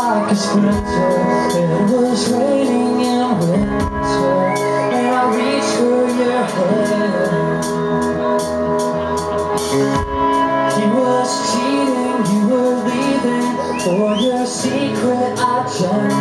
like a sprinter It was raining in winter. And I reached for your hand He was cheating, you were leaving For your secret agenda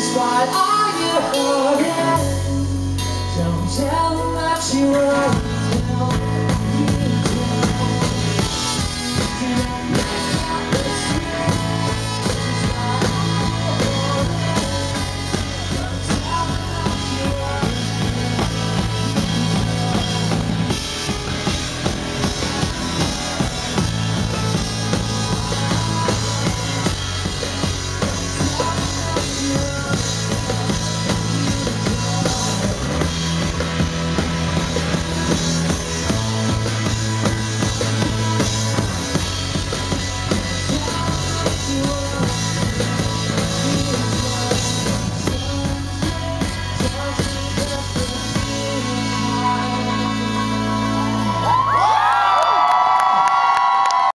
Despite are you hurting Don't tell them that you were